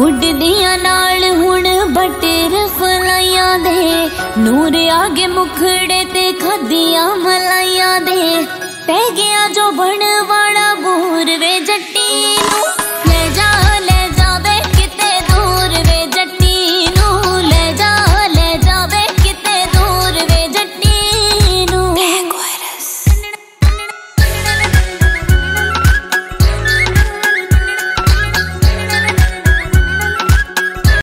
ਉੱਡਦੀਆਂ ਨਾਲ ਹੁਣ ਬਟਰ ਫਲਾਈਆਂ ਦੇ। ਨੂਰ ਆਗੇ ਮੁਖੜੇ ਤੇ ਖੱਦੀਆਂ ਮਲਾਈਆਂ ਦੇ। ਪੈ ਗਿਆ ਜੋ ਬਣਵਾ